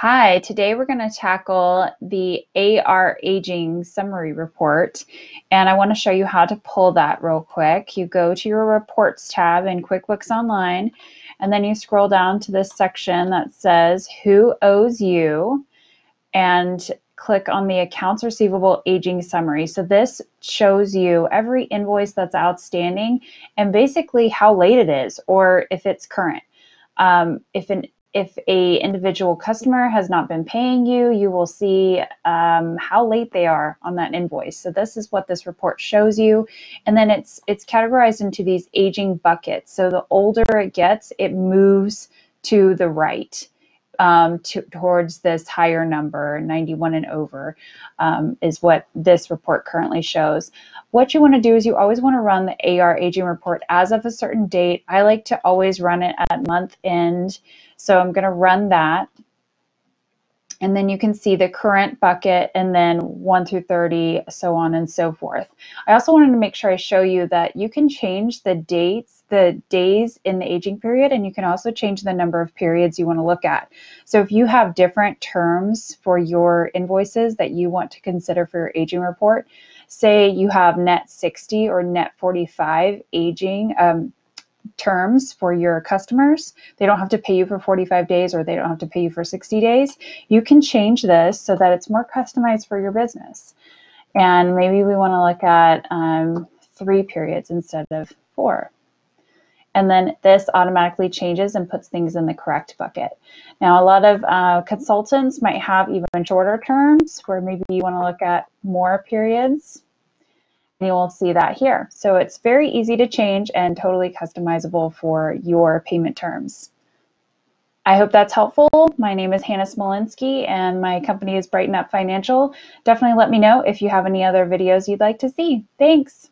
Hi, today we're going to tackle the AR Aging Summary Report, and I want to show you how to pull that real quick. You go to your Reports tab in QuickBooks Online, and then you scroll down to this section that says Who Owes You, and click on the Accounts Receivable Aging Summary. So this shows you every invoice that's outstanding and basically how late it is or if it's current. Um, if an if a individual customer has not been paying you, you will see um, how late they are on that invoice. So this is what this report shows you. And then it's, it's categorized into these aging buckets. So the older it gets, it moves to the right. Um, to, towards this higher number, 91 and over, um, is what this report currently shows. What you want to do is you always want to run the AR aging report as of a certain date. I like to always run it at month end so I'm going to run that. And then you can see the current bucket and then 1 through 30, so on and so forth. I also wanted to make sure I show you that you can change the dates, the days in the aging period, and you can also change the number of periods you want to look at. So if you have different terms for your invoices that you want to consider for your aging report, say you have net 60 or net 45 aging, um, terms for your customers. They don't have to pay you for 45 days or they don't have to pay you for 60 days. You can change this so that it's more customized for your business. And maybe we want to look at um, three periods instead of four. And then this automatically changes and puts things in the correct bucket. Now, a lot of uh, consultants might have even shorter terms where maybe you want to look at more periods you will see that here. So it's very easy to change and totally customizable for your payment terms. I hope that's helpful. My name is Hannah Smolinski and my company is Brighten Up Financial. Definitely let me know if you have any other videos you'd like to see. Thanks.